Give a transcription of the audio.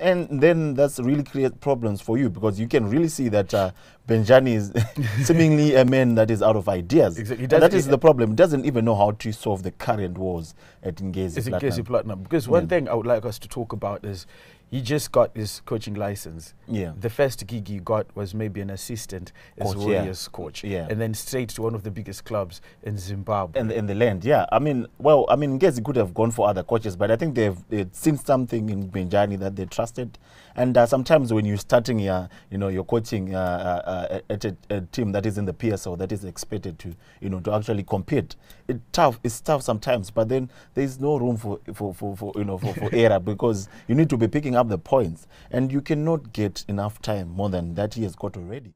And then that's really create problems for you because you can really see that uh, Benjani is seemingly a man that is out of ideas. Exactly. Does- that is the problem. He doesn't even know how to solve the current wars at Ngezi. Platinum. FC Platinum. Because one Yeah. thing I would like us to talk about is he just got his coaching license. Yeah. The first gig he got was maybe an assistant as Coach, yeah. Coach. Yeah. And then straight to one of the biggest clubs in Zimbabwe. And in the land. Yeah, I mean, well, I mean, guess he could have gone for other coaches, but I think they've, they've seen something in Benjani that they trusted. And uh, sometimes when you're starting, uh, you know, you're coaching uh, uh, uh, at a, a team that is in the PSL that is expected to, you know, to actually compete. It tough. It's tough sometimes, but then there is no room for, for, for, for you know for, for error because you need to be picking up the points, and you cannot get enough time more than that he has got already.